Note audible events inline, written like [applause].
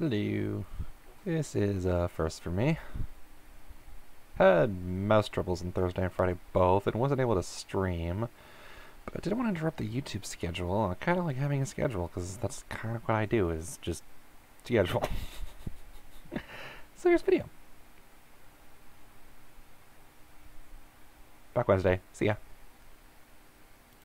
Hello. This is uh, first for me. Had mouse troubles on Thursday and Friday both, and wasn't able to stream. But I didn't want to interrupt the YouTube schedule. I kind of like having a schedule, because that's kind of what I do, is just schedule. [laughs] so here's video. Back Wednesday. See ya.